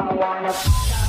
I wanna.